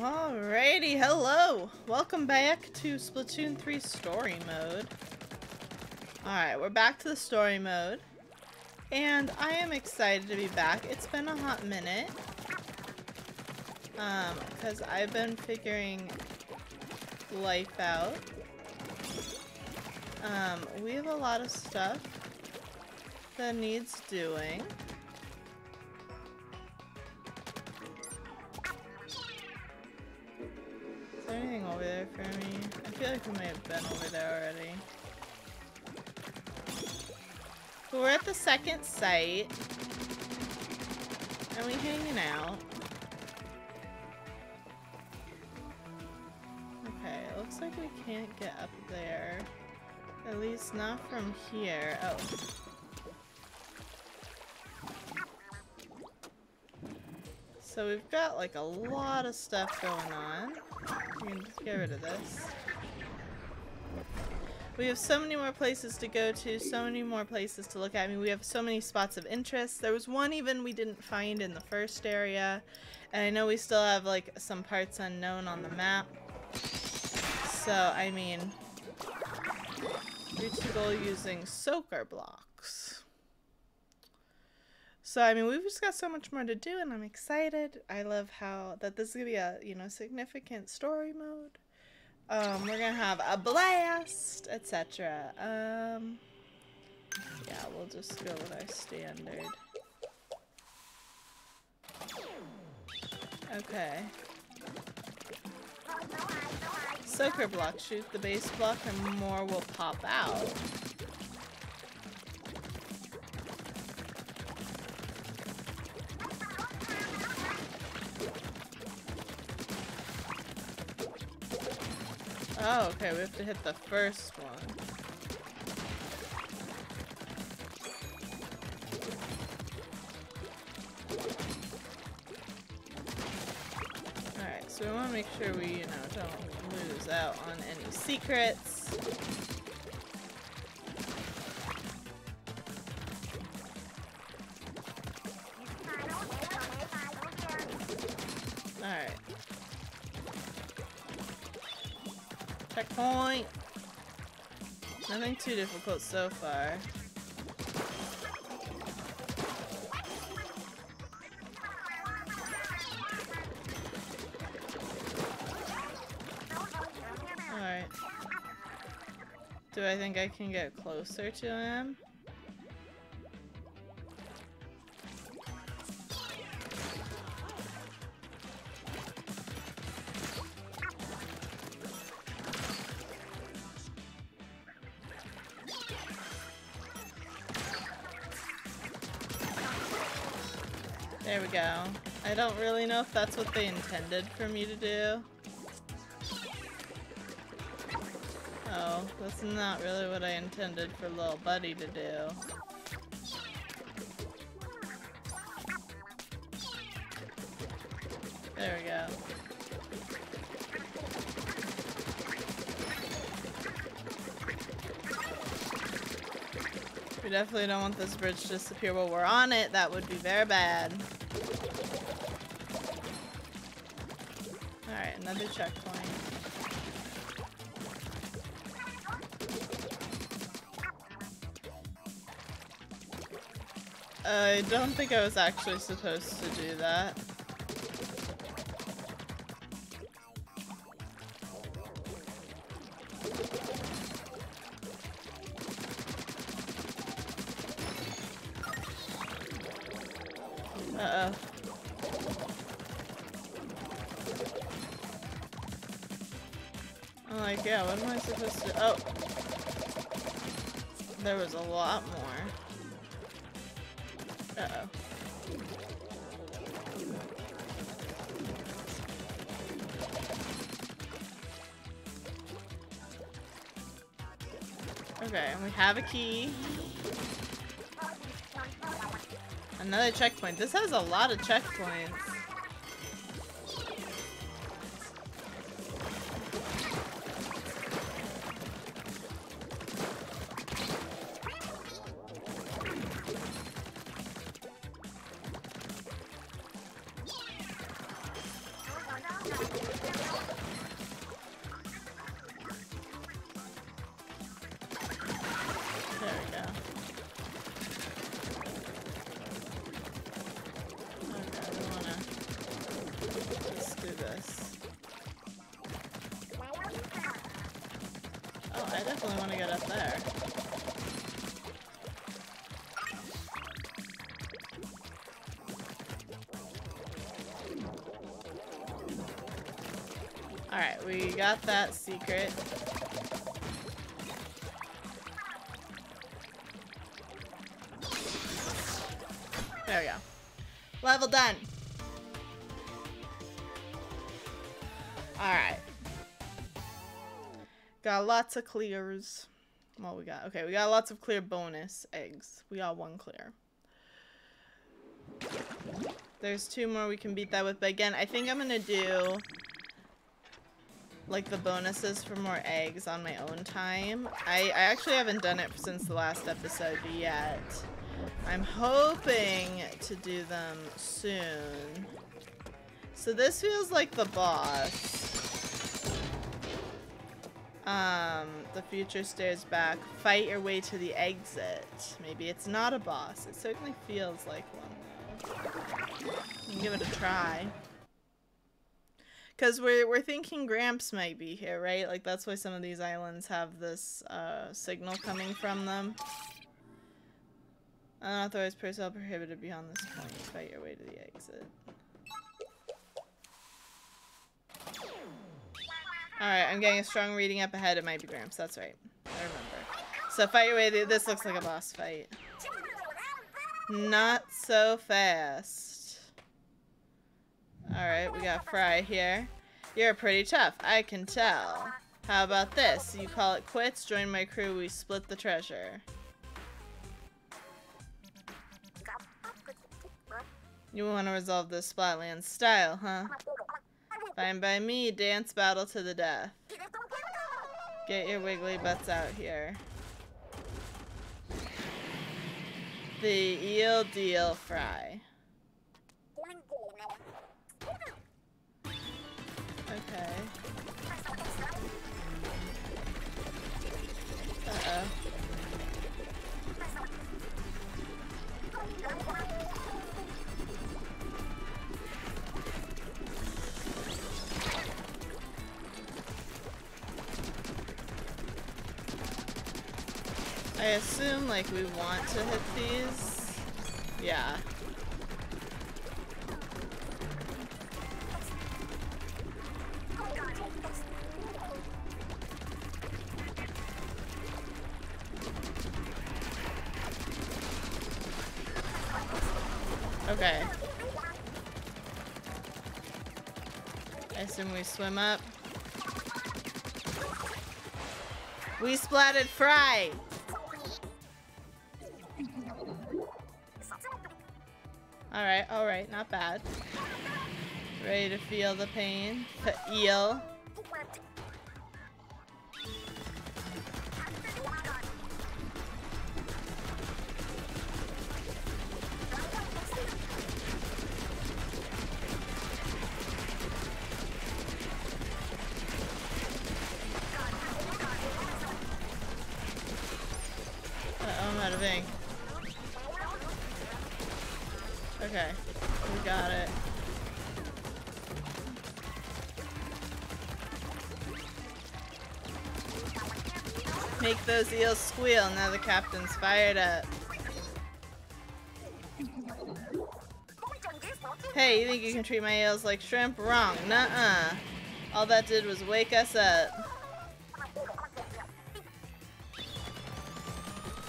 Alrighty, hello! Welcome back to Splatoon 3 story mode. Alright, we're back to the story mode. And I am excited to be back. It's been a hot minute. Um, because I've been figuring life out. Um, we have a lot of stuff that needs doing. Anything over there for me? I feel like we may have been over there already. But we're at the second site. And we hanging out. Okay, it looks like we can't get up there. At least not from here. Oh. So we've got like a lot of stuff going on. We can get rid of this. We have so many more places to go to, so many more places to look at. I mean, we have so many spots of interest. There was one even we didn't find in the first area. And I know we still have like some parts unknown on the map. So, I mean, goal using soaker blocks. So, I mean, we've just got so much more to do, and I'm excited. I love how that this is to be a, you know, significant story mode. Um, we're to have a blast, etc. Um, yeah, we'll just go with our standard. Okay. Soaker block, shoot the base block and more will pop out. Okay, we have to hit the first one. Alright, so we want to make sure we, you know, don't lose out on any secrets. Nothing too difficult so far. Alright. Do I think I can get closer to him? I don't really know if that's what they intended for me to do. Oh, that's not really what I intended for little buddy to do. There we go. We definitely don't want this bridge to disappear while we're on it. That would be very bad. Another checkpoint. I don't think I was actually supposed to do that. Yeah, what am I supposed to- oh. There was a lot more. Uh-oh. Okay, and we have a key. Another checkpoint. This has a lot of checkpoints. I definitely want to get up there. Alright, we got that secret. Lots of clears. Well, we got, okay, we got lots of clear bonus eggs. We got one clear. There's two more we can beat that with, but again, I think I'm gonna do like the bonuses for more eggs on my own time. I, I actually haven't done it since the last episode yet. I'm hoping to do them soon. So this feels like the boss. Um, the future stares back. Fight your way to the exit. Maybe it's not a boss. It certainly feels like one. Give it a try. Cause we're we're thinking Gramps might be here, right? Like that's why some of these islands have this uh, signal coming from them. Unauthorized personnel prohibited beyond this point. Fight your way to the exit. Alright, I'm getting a strong reading up ahead. Might be Gramps. That's right. I remember. So fight your way. This looks like a boss fight. Not so fast. Alright, we got Frye here. You're pretty tough. I can tell. How about this? You call it quits? Join my crew. We split the treasure. You want to resolve this Splatland style, huh? Fine by me, dance battle to the death. Get your wiggly butts out here. The eel deal Frye. Okay. Uh-oh. I assume, like, we want to hit these. Yeah. Okay. I assume we swim up. We splatted Frye! Alright, not bad. Ready to feel the pain. The eel. Uh-oh, I'm out of ink. Those eels squeal, now the captain's fired up. Hey, you think you can treat my eels like shrimp? Wrong. Nuh-uh. All that did was wake us up.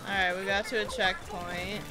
Alright, we got to a checkpoint.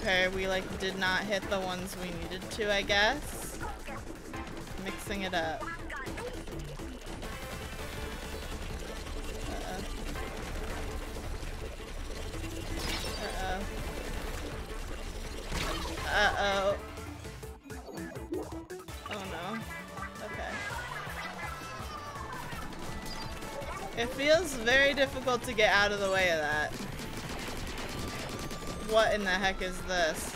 Okay, we like did not hit the ones we needed to, I guess. Mixing it up. Uh-oh. Oh no. Okay. It feels very difficult to get out of the way of that. What in the heck is this?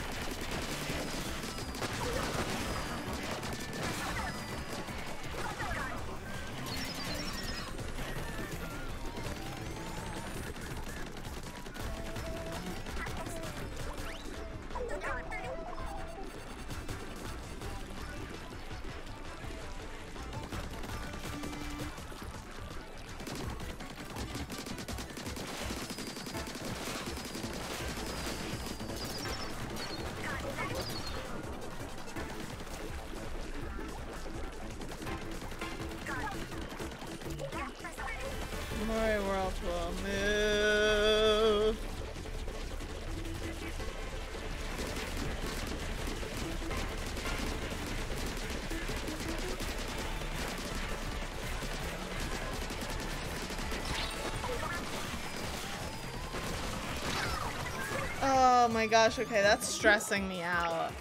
My gosh, okay, that's stressing me out.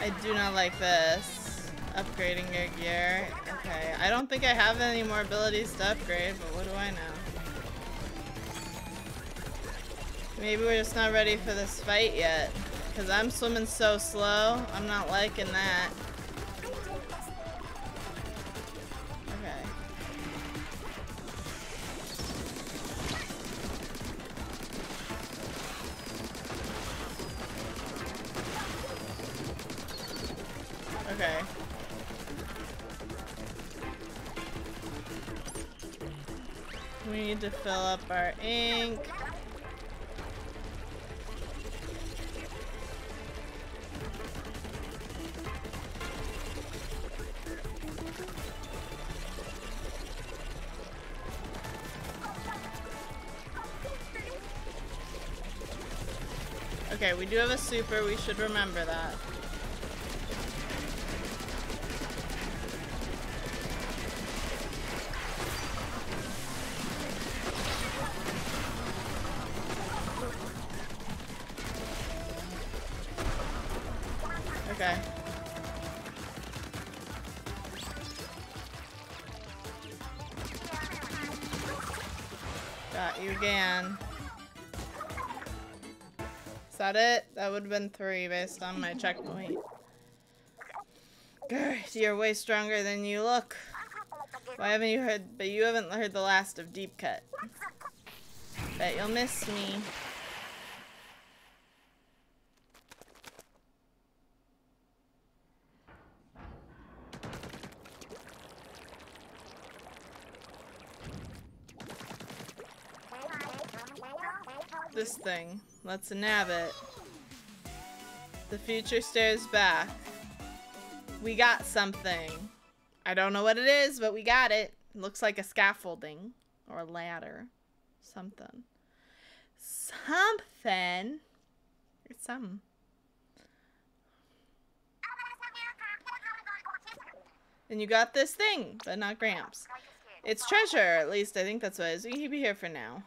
I do not like this. Upgrading your gear. Okay, I don't think I have any more abilities to upgrade, but what do I know? Maybe we're just not ready for this fight yet. Because I'm swimming so slow, I'm not liking that. Our ink. Okay, we do have a super, we should remember that. Would have been three based on my checkpoint. Good. You're way stronger than you look. Why haven't you heard? But you haven't heard the last of Deep Cut. Bet you'll miss me. This thing. Let's nab it. The future stares back. We got something. I don't know what it is, but we got it. looks like a scaffolding or a ladder. Something. Something. It's something. And you got this thing, but not Gramps. It's treasure, at least I think that's what it is. We can it here for now.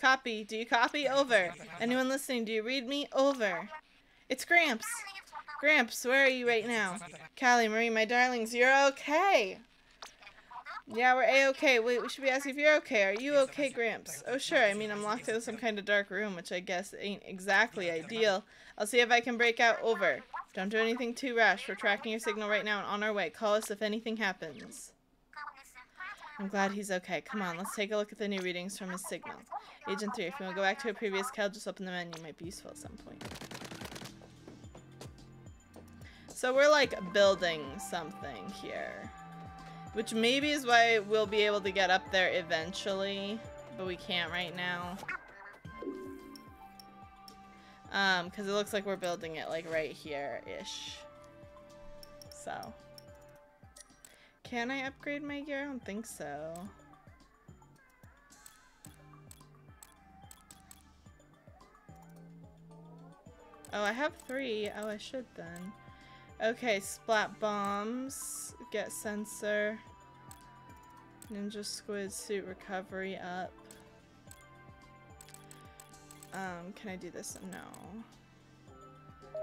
Copy. Do you copy? Over. Anyone listening, do you read me? Over. It's Gramps. Gramps, where are you right now? Callie, Marie, my darlings, you're okay. Yeah, we're a-okay. Wait, we should be asking if you're okay. Are you okay, Gramps? Oh, sure. I mean, I'm locked in some kind of dark room, which I guess ain't exactly ideal. I'll see if I can break out. Over. Don't do anything too rash. We're tracking your signal right now and on our way. Call us if anything happens. I'm glad he's okay. Come on, let's take a look at the new readings from his signal. Agent 3, if you want to go back to a previous cal, just open the menu. Might be useful at some point. So we're like building something here. Which maybe is why we'll be able to get up there eventually. But we can't right now. Um, because it looks like we're building it like right here-ish. So. Can I upgrade my gear? I don't think so. Oh, I have three. Oh, I should then. Okay, splat bombs. Get sensor. Ninja squid suit recovery up. Um, can I do this? No.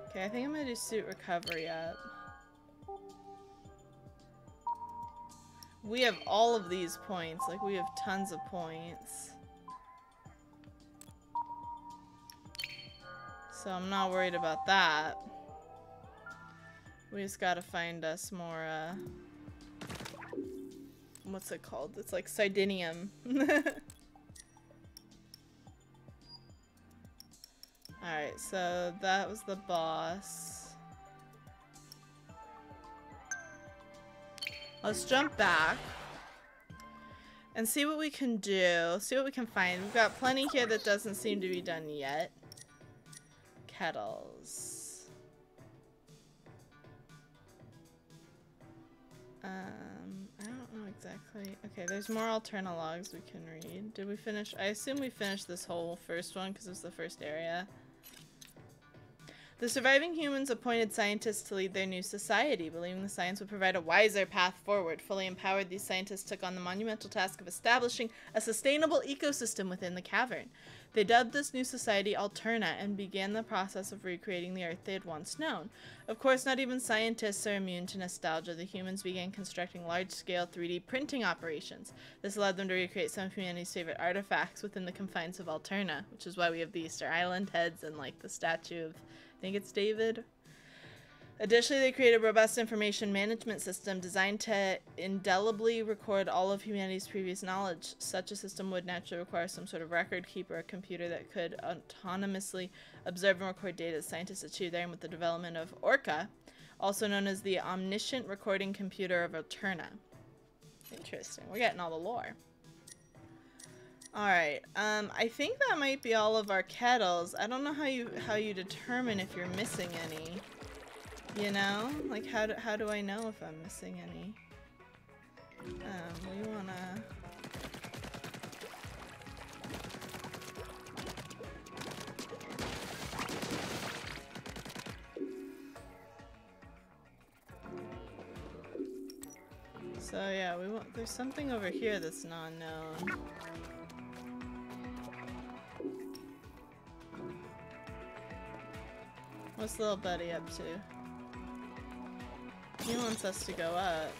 Okay, I think I'm gonna do suit recovery up. We have all of these points. Like, we have tons of points. So I'm not worried about that. We just gotta find us more, uh... What's it called? It's like Sardinium. Alright, so that was the boss. Let's jump back and see what we can do. See what we can find. We've got plenty here that doesn't seem to be done yet. Kettles. Um, I don't know exactly. Okay, there's more Alterna logs we can read. Did we finish? I assume we finished this whole first one because it was the first area. The surviving humans appointed scientists to lead their new society, believing the science would provide a wiser path forward. Fully empowered, these scientists took on the monumental task of establishing a sustainable ecosystem within the cavern. They dubbed this new society Alterna and began the process of recreating the Earth they had once known. Of course, not even scientists are immune to nostalgia. The humans began constructing large-scale 3D printing operations. This allowed them to recreate some of humanity's favorite artifacts within the confines of Alterna, which is why we have the Easter Island heads and like the statue of I think it's David. Additionally, they created a robust information management system designed to indelibly record all of humanity's previous knowledge. Such a system would naturally require some sort of record keeper, a computer that could autonomously observe and record data. Scientists achieved therein with the development of Orca, also known as the Omniscient Recording Computer of Alterna. Interesting. We're getting all the lore. Alright, um, I think that might be all of our kettles. I don't know how you how you determine if you're missing any. You know? Like, how do, how do I know if I'm missing any? Um, we wanna... So yeah, we want- there's something over here that's not known. What's little buddy up to? He wants us to go up.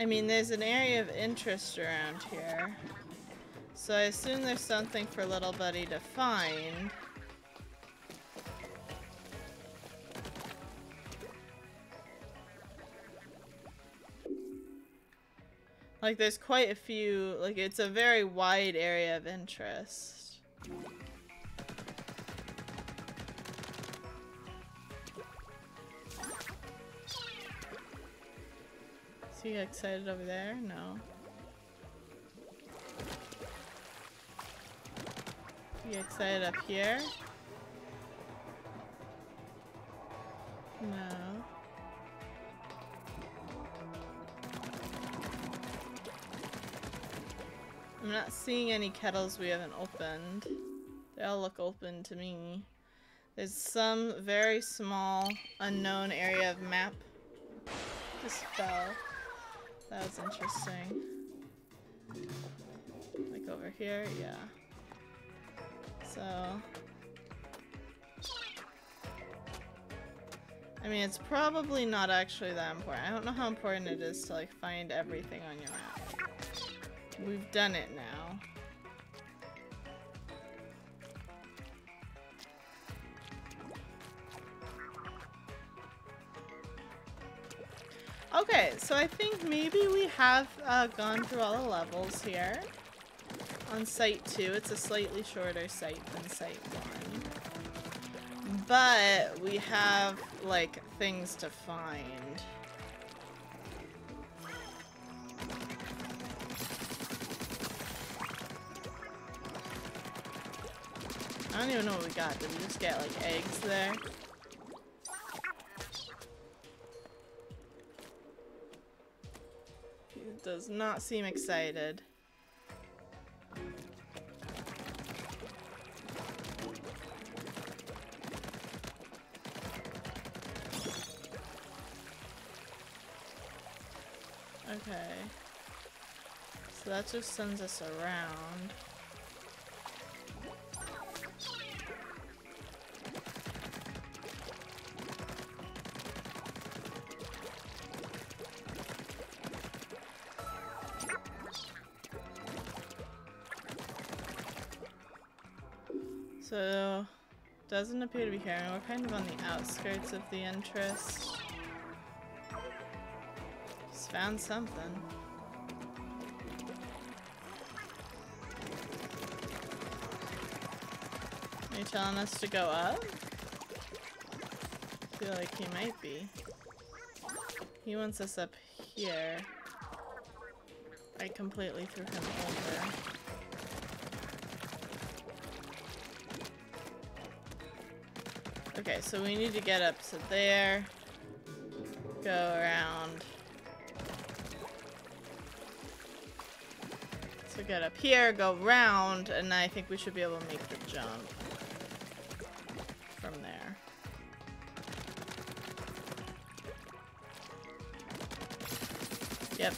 I mean, there's an area of interest around here. So I assume there's something for little buddy to find. Like, there's quite a few, like, it's a very wide area of interest. Is he excited over there? No. He excited up here? Seeing any kettles we haven't opened. They all look open to me. There's some very small unknown area of map. Just fell. That was interesting. Like over here, yeah. So... I mean, it's probably not actually that important. I don't know how important it is to like find everything on your map. We've done it now. Okay, so I think maybe we have uh, gone through all the levels here. On Site 2, it's a slightly shorter site than Site 1. But we have, like, things to find. I don't even know what we got. Did we just get like eggs there? He does not seem excited. Okay. So that just sends us around. Doesn't appear to be here. We're kind of on the outskirts of the interest. Just found something. Are you telling us to go up? I feel like he might be. He wants us up here. I completely threw him over. Okay, so we need to get up to there. Go around. So get up here, go round, and I think we should be able to make the jump from there. Yep.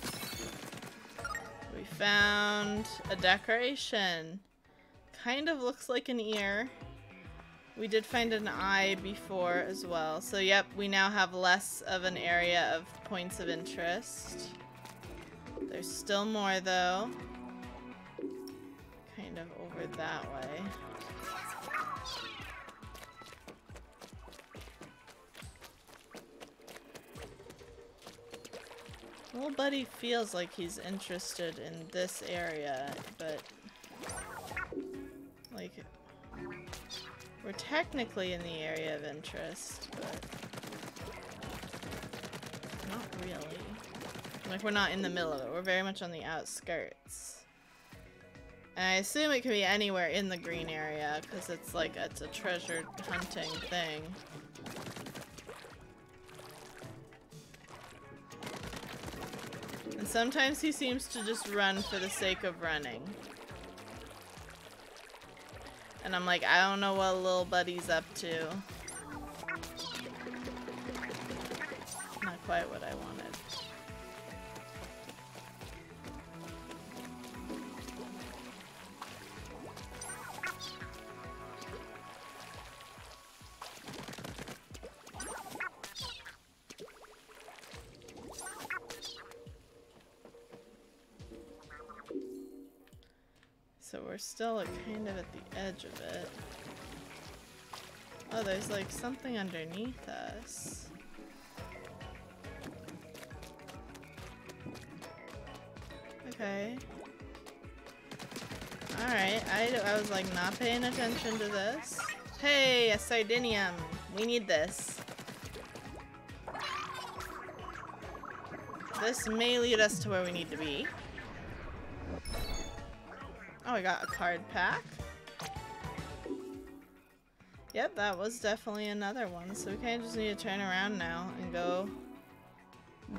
We found a decoration. Kind of looks like an ear. We did find an eye before as well. So yep, we now have less of an area of points of interest. There's still more though. Kind of over that way. Little buddy feels like he's interested in this area, but like we're technically in the area of interest, but not really. Like, we're not in the middle of it. We're very much on the outskirts. And I assume it can be anywhere in the green area, because it's like, it's a treasure hunting thing. And sometimes he seems to just run for the sake of running. And I'm like, I don't know what little buddy's up to. Not quite what I wanted. Still like, kind of at the edge of it. Oh, there's like something underneath us. Okay. Alright, I, I was like not paying attention to this. Hey, a Sardinium! We need this. This may lead us to where we need to be. Oh, I got a card pack. Yep, that was definitely another one. So we kind of just need to turn around now and go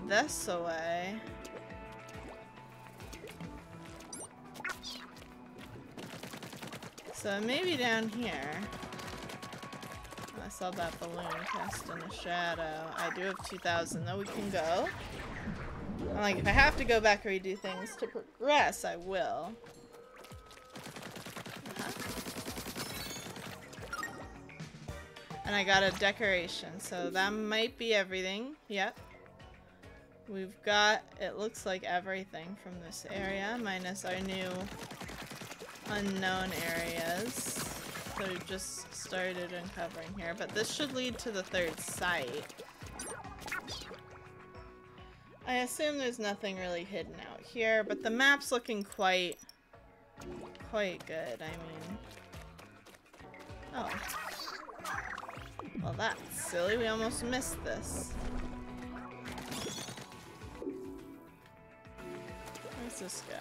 this way. So maybe down here. I saw that balloon cast in the shadow. I do have 2,000 though we can go. I'm like, if I have to go back and redo things to progress, I will. And I got a decoration, so that might be everything. Yep. We've got, it looks like everything from this area, minus our new unknown areas. that we just started uncovering here, but this should lead to the third site. I assume there's nothing really hidden out here, but the map's looking quite, quite good, I mean. Oh. Well, that's silly. We almost missed this. Where's this go?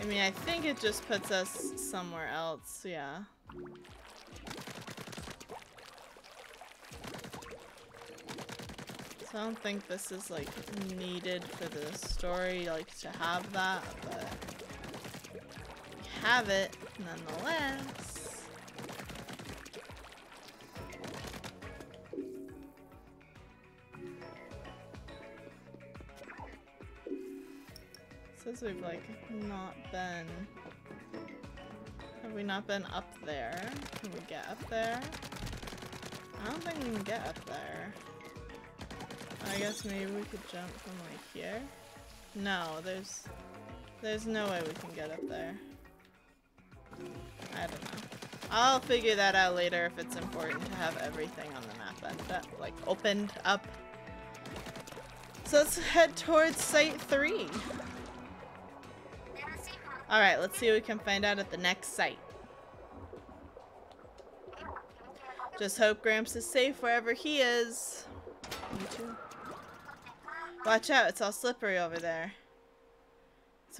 I mean, I think it just puts us somewhere else, yeah. So I don't think this is, like, needed for the story, like, to have that, but have it, nonetheless. Since we've, like, not been... Have we not been up there? Can we get up there? I don't think we can get up there. I guess maybe we could jump from, like, here? No, there's... There's no way we can get up there. I don't know. I'll figure that out later if it's important to have everything on the map and uh, like opened up. So let's head towards site three. Alright, let's see what we can find out at the next site. Just hope Gramps is safe wherever he is. Watch out, it's all slippery over there.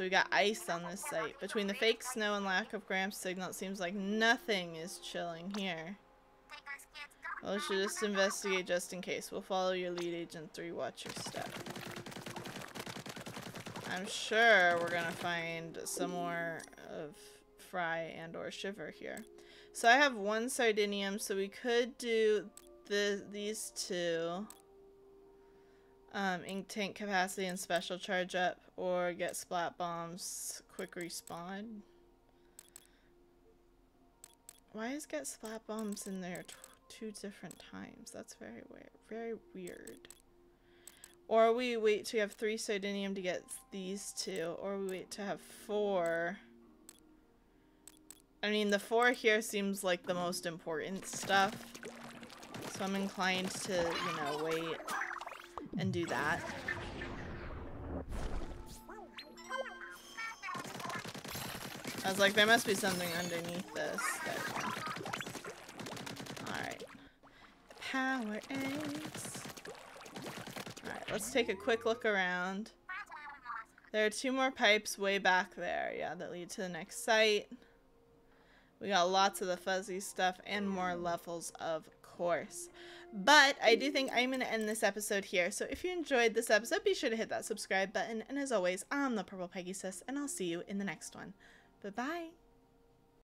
So we got ice on this site. Between the fake snow and lack of Gramps signal, it seems like nothing is chilling here. Well, we should just investigate just in case. We'll follow your lead, Agent 3. Watch your step. I'm sure we're gonna find some more of Frye and or Shiver here. So I have one Sardinium, so we could do the these two. Um, ink tank capacity and special charge up, or get splat bombs quick respawn. Why is get splat bombs in there two different times? That's very weird. Very weird. Or we wait to have three Sardinium to get these two, or we wait to have four. I mean, the four here seems like the most important stuff. So I'm inclined to, you know, wait and do that. I was like, there must be something underneath this. Alright. Power eggs. Alright, let's take a quick look around. There are two more pipes way back there, yeah, that lead to the next site. We got lots of the fuzzy stuff and more levels, of course. But I do think I'm going to end this episode here. So if you enjoyed this episode, be sure to hit that subscribe button. And as always, I'm the Purple Peggysus, and I'll see you in the next one. Bye-bye.